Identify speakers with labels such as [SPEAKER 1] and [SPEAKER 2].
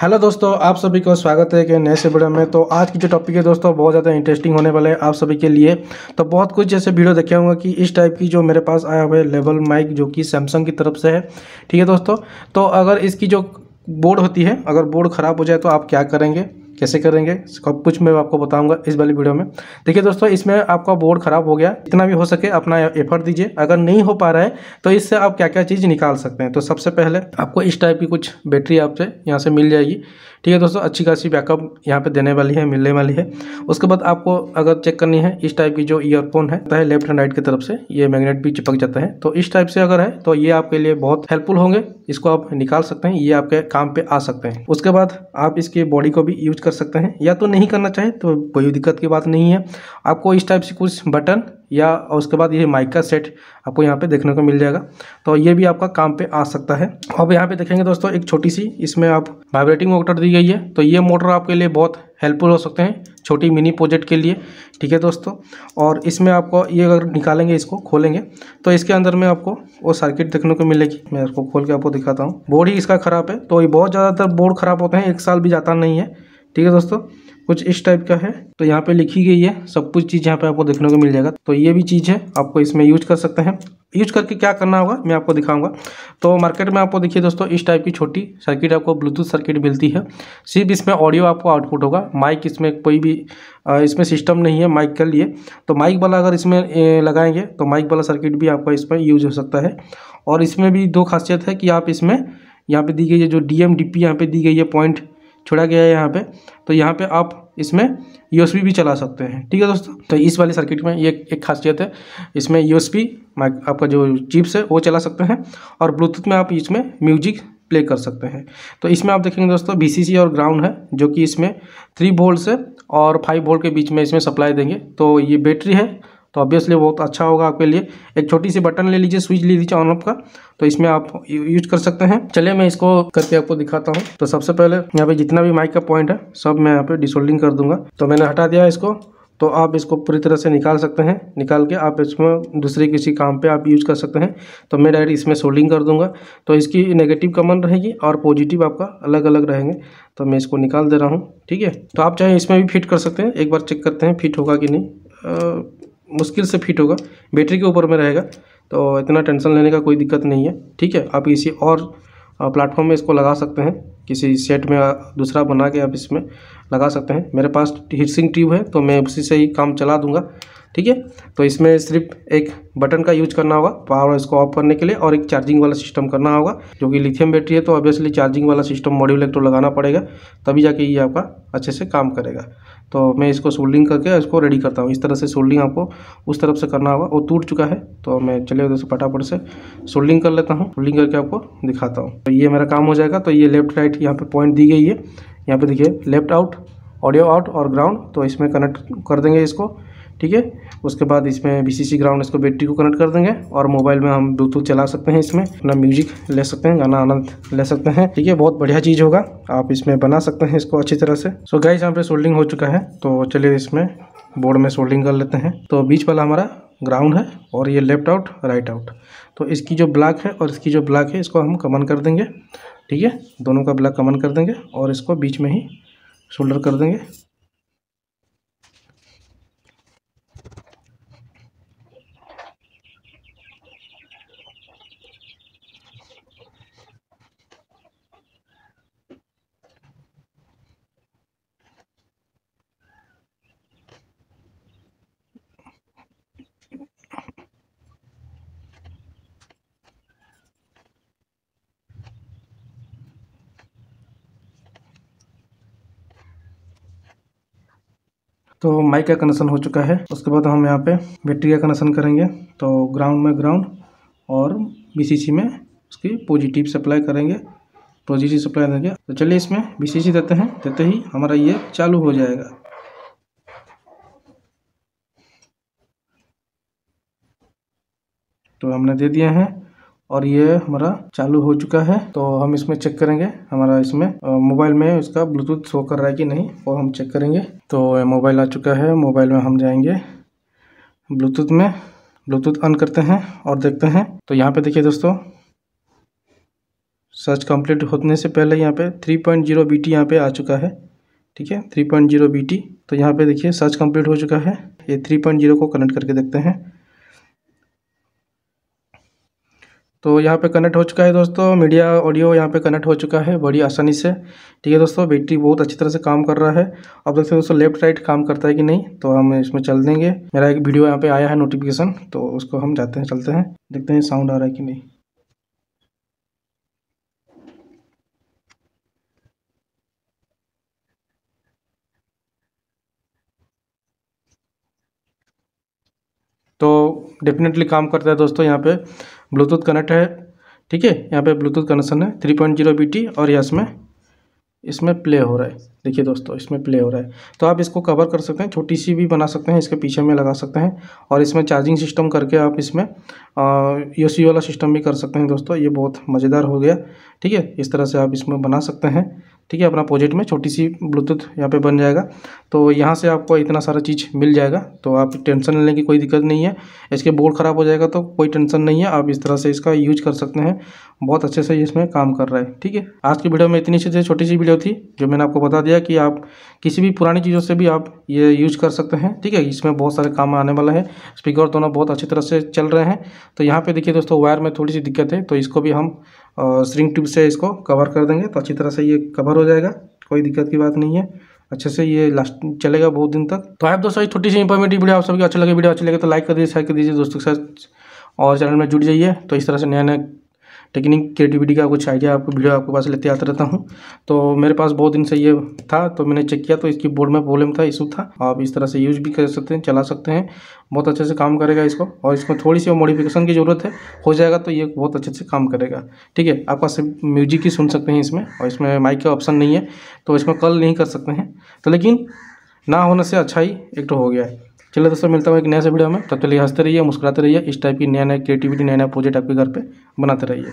[SPEAKER 1] Hello दोस्तों, आप सभी को स्वागत है कि नए से वीडियो में। तो आज की जो टॉपिक है दोस्तों, बहुत ज़्यादा इंटरेस्टिंग होने वाले हैं आप सभी के लिए। तो बहुत कुछ जैसे वीडियो देखे होंगे कि इस टाइप की जो मेरे पास आया हुआ है लेवल माइक जो कि सैमसंग की तरफ़ से है। ठीक है दोस्तों? तो अगर इसकी जो बोर्ड होती है, अगर बोर्ड ख़राब हो जाए तो आप क्या करेंगे? कैसे करेंगे सब कुछ मैं आपको बताऊँगा इस वाली वीडियो में। देखिए दोस्तों, इसमें आपका बोर्ड ख़राब हो गया, इतना भी हो सके, अपना एफर्ट दीजिए। अगर नहीं हो पा रहा है तो इससे आप क्या क्या चीज़ निकाल सकते हैं। तो सबसे पहले आपको इस टाइप की कुछ बैटरी आपसे यहाँ से मिल जाएगी। ठीक है दोस्तों, अच्छी खासी बैकअप यहाँ पे देने वाली है, मिलने वाली है। उसके बाद आपको अगर चेक करनी है, इस टाइप की जो ईयरफोन है लेफ़्ट एंड राइट की तरफ़ से, ये मैग्नेट भी चिपक जाता है। तो इस टाइप से अगर है तो ये आपके लिए बहुत हेल्पफुल होंगे। इसको आप निकाल सकते हैं, ये आपके काम पे आ सकते हैं। उसके बाद आप इसकी बॉडी को भी यूज़ कर सकते हैं। या तो नहीं करना चाहें तो कोई दिक्कत की बात नहीं है। आपको इस टाइप से कुछ बटन या उसके बाद ये माइका सेट आपको यहाँ पे देखने को मिल जाएगा। तो ये भी आपका काम पे आ सकता है। अब यहाँ पे देखेंगे दोस्तों, एक छोटी सी इसमें आप वाइब्रेटिंग मोटर दी गई है। तो ये मोटर आपके लिए बहुत हेल्पफुल हो सकते हैं छोटी मिनी प्रोजेक्ट के लिए। ठीक है दोस्तों? और इसमें आपको ये अगर निकालेंगे, इसको खोलेंगे तो इसके अंदर में आपको वो सर्किट देखने को मिलेगी। मैं इसको खोल के आपको दिखाता हूँ। बोर्ड ही इसका ख़राब है। तो ये बहुत ज़्यादातर बोर्ड ख़राब होते हैं, एक साल भी जाता नहीं है। ठीक है दोस्तों? कुछ इस टाइप का है। तो यहाँ पे लिखी गई है, सब कुछ चीज़ यहाँ पे आपको देखने को मिल जाएगा। तो ये भी चीज़ है, आपको इसमें यूज़ कर सकते हैं। यूज़ करके क्या करना होगा, मैं आपको दिखाऊँगा। तो मार्केट में आपको देखिए दोस्तों, इस टाइप की छोटी सर्किट आपको ब्लूटूथ सर्किट मिलती है। सिर्फ़ इसमें ऑडियो आपको आउटपुट होगा। माइक इसमें कोई भी इसमें सिस्टम नहीं है माइक के लिए। तो माइक वाला अगर इसमें लगाएँगे तो माइक वाला सर्किट भी आपका इसमें यूज़ हो सकता है। और इसमें भी दो खासियत है कि आप इसमें, यहाँ पर दी गई है जो डी एम डी पी यहाँ पे दी गई है पॉइंट छोड़ा गया है यहाँ पे। तो यहाँ पे आप इसमें यू भी चला सकते हैं। ठीक है दोस्तों? तो इस वाले सर्किट में ये एक खासियत है। इसमें यूएसबी आपका जो चिप्स है, वो चला सकते हैं और ब्लूटूथ में आप इसमें म्यूज़िक प्ले कर सकते हैं। तो इसमें आप देखेंगे दोस्तों बी और ग्राउंड है, जो कि इसमें थ्री वोल्ट से और फाइव वोल्ट के बीच में इसमें सप्लाई देंगे। तो ये बैटरी है तो ऑब्वियसली बहुत अच्छा होगा आपके लिए। एक छोटी सी बटन ले लीजिए स्विच ले लीजिए ऑन ऑफ़ का। तो इसमें आप यूज़ कर सकते हैं। चलिए मैं इसको करके आपको दिखाता हूँ। तो सबसे पहले यहाँ पे जितना भी माइक का पॉइंट है, सब मैं यहाँ पे डिसोल्डिंग कर दूँगा। तो मैंने हटा दिया इसको। तो आप इसको पूरी तरह से निकाल सकते हैं। निकाल के आप इसमें दूसरे किसी काम पे आप यूज़ कर सकते हैं। तो मैं डायरेक्ट इसमें सोल्डिंग कर दूँगा। तो इसकी नेगेटिव कमन रहेगी और पॉजिटिव आपका अलग अलग रहेंगे। तो मैं इसको निकाल दे रहा हूँ। ठीक है? तो आप चाहे इसमें भी फिट कर सकते हैं। एक बार चेक करते हैं फिट होगा कि नहीं। मुश्किल से फिट होगा, बैटरी के ऊपर में रहेगा तो इतना टेंशन लेने का कोई दिक्कत नहीं है, ठीक है? आप किसी और प्लेटफॉर्म में इसको लगा सकते हैं, किसी सेट में दूसरा बना के आप इसमें लगा सकते हैं। मेरे पास हीटसिंग ट्यूब है तो मैं उसी से ही काम चला दूँगा। ठीक है? तो इसमें सिर्फ़ एक बटन का यूज़ करना होगा पावर इसको ऑफ़ करने के लिए और एक चार्जिंग वाला सिस्टम करना होगा, जो कि लिथियम बैटरी है तो ऑब्वियसली चार्जिंग वाला सिस्टम मॉड्यूल तो लगाना पड़ेगा, तभी जाके ये आपका अच्छे से काम करेगा। तो मैं इसको सोल्डिंग करके इसको रेडी करता हूँ। इस तरह से सोल्डिंग आपको उस तरफ़ से करना होगा। वो टूट चुका है तो मैं चलिए उधर से फटाफट से सोल्डिंग कर लेता हूँ। सोल्डिंग करके आपको दिखाता हूँ। तो ये मेरा काम हो जाएगा। तो ये लेफ़्ट राइट यहाँ पर पॉइंट दी गई है। यहाँ पर देखिए लेफ़्ट आउट ऑडियो आउट और ग्राउंड तो इसमें कनेक्ट कर देंगे इसको। ठीक है? उसके बाद इसमें बी ग्राउंड इसको बैटरी को कनेक्ट कर देंगे और मोबाइल में हम ब्लूटूथ चला सकते हैं इसमें। अपना म्यूज़िक ले सकते हैं, गाना आनंद ले सकते हैं। ठीक है? बहुत बढ़िया चीज़ होगा। आप इसमें बना सकते हैं इसको अच्छी तरह से। सो गाइस यहाँ पे सोल्डिंग हो चुका है। तो चलिए इसमें बोर्ड में सोल्डिंग कर लेते हैं। तो बीच वाला हमारा ग्राउंड है और ये लेफ़्ट आउट राइट आउट तो इसकी जो ब्लॉक है और इसकी जो ब्लॉक है, इसको हम कमन कर देंगे। ठीक है? दोनों का ब्लॉक कमन कर देंगे और इसको बीच में ही शोल्डर कर देंगे। तो माइक का कनेक्शन हो चुका है। उसके बाद हम यहाँ पे बैटरी का कनेक्शन करेंगे। तो ग्राउंड में ग्राउंड और बीसीसी में उसकी पॉजिटिव सप्लाई करेंगे। पॉजिटिव सप्लाई देंगे। तो चलिए इसमें बीसीसी देते हैं। देते ही हमारा ये चालू हो जाएगा। तो हमने दे दिया हैं। और ये हमारा चालू हो चुका है। तो हम इसमें चेक करेंगे। हमारा इसमें मोबाइल में इसका ब्लूटूथ शो कर रहा है कि नहीं, वो हम चेक करेंगे। तो मोबाइल आ चुका है। मोबाइल में हम जाएँगे ब्लूटूथ में। ब्लूटूथ ऑन करते हैं और देखते हैं। तो यहाँ पे देखिए दोस्तों सर्च कंप्लीट होने से पहले यहाँ पे three point zero B T यहाँ पर आ चुका है। ठीक है? Three point zero B T तो यहाँ पे देखिए सर्च कंप्लीट हो चुका है। ये थ्री पॉइंट ज़ीरो को कनेक्ट करके देखते हैं। तो यहाँ पे कनेक्ट हो चुका है दोस्तों मीडिया ऑडियो यहाँ पे कनेक्ट हो चुका है बड़ी आसानी से। ठीक है दोस्तों बैटरी बहुत अच्छी तरह से काम कर रहा है। अब देखते हैं दोस्तों लेफ़्ट राइट काम करता है कि नहीं तो हम इसमें चल देंगे। मेरा एक वीडियो यहाँ पे आया है नोटिफिकेशन तो उसको हम जाते हैं, चलते हैं। देखते हैं साउंड आ रहा है कि नहीं। तो डेफिनेटली काम करता है दोस्तों, यहाँ पे ब्लूटूथ कनेक्ट है, ठीक है? यहाँ पे ब्लूटूथ कनेक्शन है three point zero B T और यह इसमें इसमें प्ले हो रहा है। देखिए दोस्तों, इसमें प्ले हो रहा है। तो आप इसको कवर कर सकते हैं, छोटी सी भी बना सकते हैं, इसके पीछे में लगा सकते हैं और इसमें चार्जिंग सिस्टम करके आप इसमें सी वाला सिस्टम भी कर सकते हैं दोस्तों। ये बहुत मज़ेदार हो गया, ठीक है? इस तरह से आप इसमें बना सकते हैं, ठीक है? अपना प्रोजेक्ट में छोटी सी ब्लूटूथ यहाँ पे बन जाएगा। तो यहाँ से आपको इतना सारा चीज़ मिल जाएगा तो आप टेंशन लेने की कोई दिक्कत नहीं है। इसके बोर्ड ख़राब हो जाएगा तो कोई टेंशन नहीं है। आप इस तरह से इसका यूज़ कर सकते हैं। बहुत अच्छे से इसमें काम कर रहा है, ठीक है? आज की वीडियो में इतनी सी छोटी सी वीडियो थी, जो मैंने आपको बता दिया। कि आप किसी भी पुरानी चीज़ों से भी आप ये यूज़ कर सकते हैं। ठीक है, इसमें बहुत सारे काम आने वाला है। स्पीकर दोनों बहुत अच्छी तरह से चल रहे हैं। तो यहाँ पे देखिए दोस्तों वायर में थोड़ी सी दिक्कत है। तो इसको भी हम स्ट्रिंग ट्यूब से इसको कवर कर देंगे। तो अच्छी तरह से ये कवर हो जाएगा। कोई दिक्कत की बात नहीं है। अच्छे से ये लास्ट चलेगा बहुत दिन तक। तो आप दोस्तों छोटी सी इंफॉर्मेटिव वीडियो आप सभी अच्छा लगे वीडियो अच्छा लगे तो लाइक कर दीजिए शेयर कर दीजिए दोस्तों के साथ। और चैनल में जुड़ जाइए। तो इस तरह से नया नया टेक्निक, क्रिएटिविटी का कुछ आइडिया आपको, वीडियो आपके पास लेते आते रहता हूँ। तो मेरे पास बहुत दिन से ये था तो मैंने चेक किया तो इसकी बोर्ड में प्रॉब्लम था इशू था। आप इस तरह से यूज़ भी कर सकते हैं, चला सकते हैं। बहुत अच्छे से काम करेगा इसको, और इसमें थोड़ी सी मॉडिफिकेशन की ज़रूरत है। हो जाएगा तो ये बहुत अच्छे से काम करेगा। ठीक है, आपका सिर्फ़ म्यूज़िक ही सुन सकते हैं इसमें, और इसमें माइक का ऑप्शन नहीं है तो इसमें कल नहीं कर सकते हैं। तो लेकिन ना होने से अच्छा ही एक तो हो गया है। चलिए दोस्तों, मिलता हूँ एक नया से वीडियो में। तब चलिए हँसते रहिए, मुस्कुराते रहिए, इस टाइप की नया नया क्रिएटिविटी नया नया प्रोजेक्ट आपके घर पर बनाते रहिए।